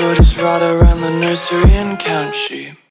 As just ride around the nursery and count sheep.